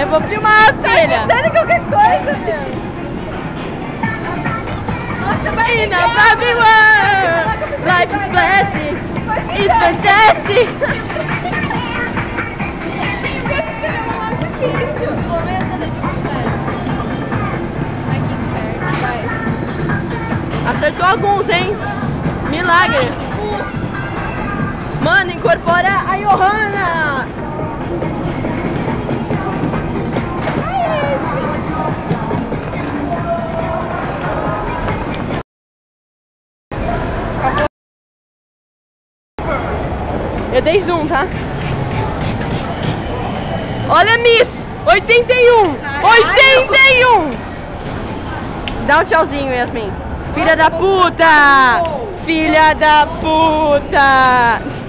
Eu vou filmar, filha. Sério qualquer coisa, meu. In a world, life is blessing, it's fantastic. Acertou alguns, hein? Milagre. Mano, incorpora a Johanna. Eu dei zoom, tá? Olha, Miss! 81! 81! Dá um tchauzinho, Yasmin. Filha da puta! Filha da puta!